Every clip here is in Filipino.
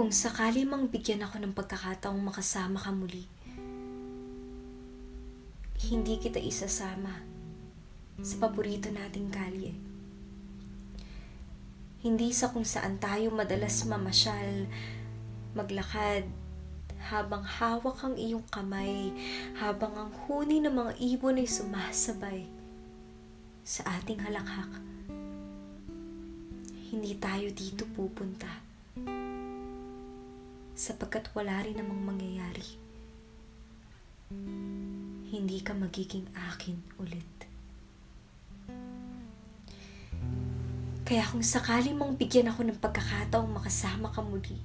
Kung sakali mang bigyan ako ng pagkakataong makasama ka muli, hindi kita isasama sa paborito nating kalye. Hindi sa kung saan tayo madalas mamasyal, maglakad, habang hawak ang iyong kamay, habang ang huni ng mga ibon ay sumasabay sa ating halakhak. Hindi tayo dito pupunta sapagkat wala rin namang mangyayari. Hindi ka magiging akin ulit. Kaya kung sakali mong bigyan ako ng pagkakataong makasama ka muli,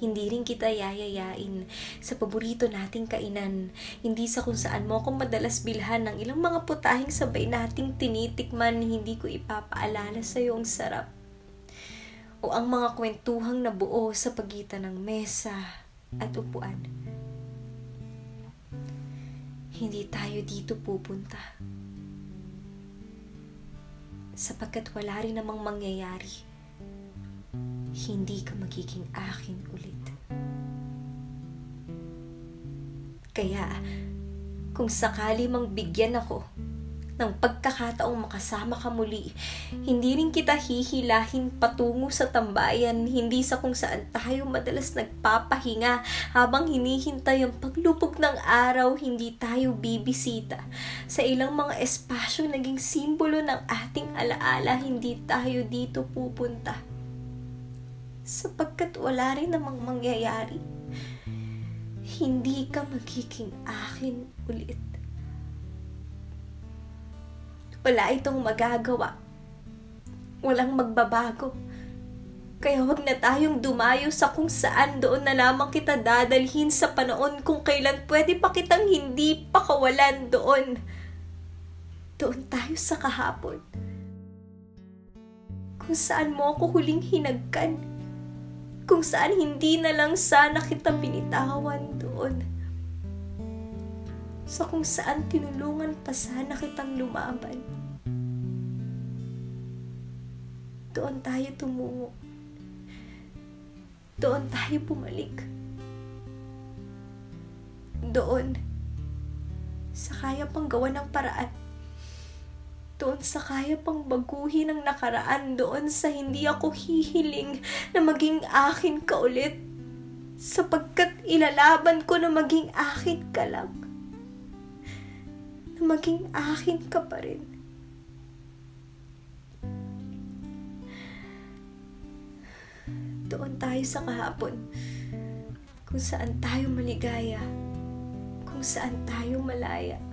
hindi rin kita yayayain sa paborito nating kainan, hindi sa kung saan mo ako madalas bilhan ng ilang mga putahing sabay nating tinitikman, hindi ko ipapaalala sa ang sarap o ang mga kwentuhang nabuo sa pagitan ng mesa at upuan. Hindi tayo dito pupunta. Sapagkat wala rin namang mangyayari. Hindi ka magiging akin ulit. Kaya, kung sakali mang bigyan ako ng pagkakataong makasama ka muli. Hindi rin kita hihilahin patungo sa tambayan, hindi sa kung saan tayo madalas nagpapahinga habang hinihintay ang paglubog ng araw, hindi tayo bibisita. Sa ilang mga espasyo naging simbolo ng ating alaala, hindi tayo dito pupunta. Sapagkat wala rin namang mangyayari. Hindi ka magiging akin ulit. Wala itong magagawa. Walang magbabago. Kaya wag na tayong dumayo sa kung saan doon na lamang kita dadalhin sa panoon kung kailan pwede pa kitang hindi pakawalan doon. Doon tayo sa kahapon. Kung saan mo ako huling hinagkan. Kung saan hindi na lang sana kita binitawan doon sa kung saan tinulungan pa sana kitang lumaban. Doon tayo tumungo. Doon tayo bumalik. Doon, sa kaya pang gawa ng paraan. Doon sa kaya pang baguhin ang nakaraan. Doon sa hindi ako hihiling na maging akin ka ulit. Sapagkat ilalaban ko na maging akin ka lang na maging akin ka pa rin. Doon tayo sa kahapon, kung saan tayo maligaya, kung saan tayo malaya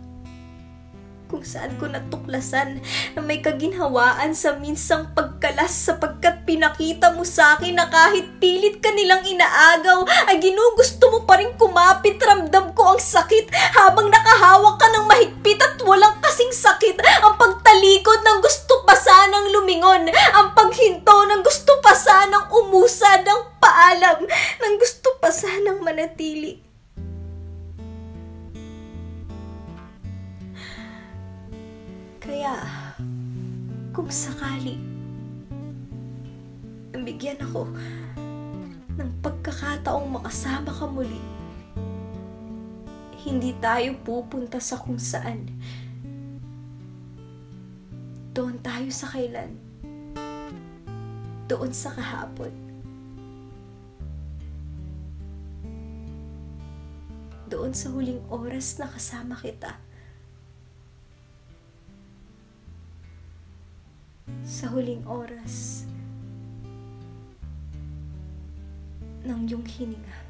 kung saan ko natuklasan na may kaginhawaan sa minsang pagkalas sapagkat pinakita mo sa akin na kahit pilit ka nilang inaagaw ay ginugusto mo pa rin kumapit. Ramdam ko ang sakit habang nakahawak ka ng mahigpit at walang kasing sakit. Ang pagtalikod ng gusto pa sanang lumingon. Ang paghinto ng gusto pa sanang umusad ng paalam. Ng gusto pa sanang manatili Kaya, kung sakali, bigyan ako ng pagkakataong makasama ka muli, hindi tayo pupunta sa kung saan. Doon tayo sa kailan. Doon sa kahapon. Doon sa huling oras na kasama kita. Sa huling oras ng iyong hininga.